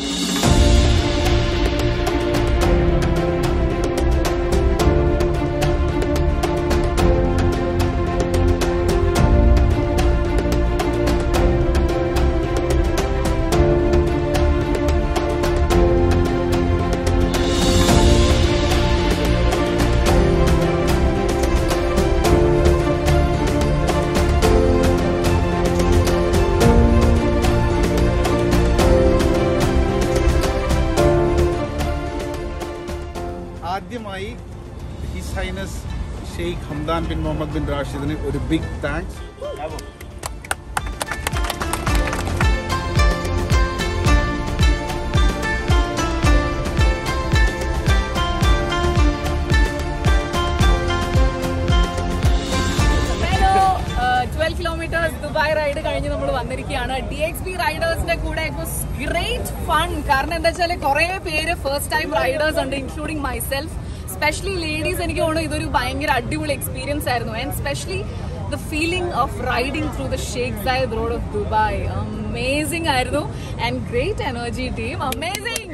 Bye. ആദ്യമായി His Highness Sheikh Hamdan bin Mohammed bin റാഷിദിന് ഒരു big thanks twelve kilometres Dubai ride കഴിഞ്ഞ് നമ്മൾ വന്നിരിക്കുകയാണ്. ഡി എക്സ് ബി റൈഡേഴ്സിന്റെ കൂടെ ഗ്രേറ്റ് ഫൺ കാരണം എന്താ വെച്ചാൽ കുറെ പേര് ഫസ്റ്റ് ടൈം റൈഡേഴ്സ് ഉണ്ട് ഇൻക്ലൂഡിങ് മൈസെൽഫ് സ്പെഷ്യലി ലേഡീസ് എനിക്ക് തോന്നുന്നു ഇതൊരു ഭയങ്കര അടിപൊളി എക്സ്പീരിയൻസ് ആയിരുന്നു. And specially the feeling of riding through the Sheikh Zayed road of Dubai amazing ആയിരുന്നു. And great energy team amazing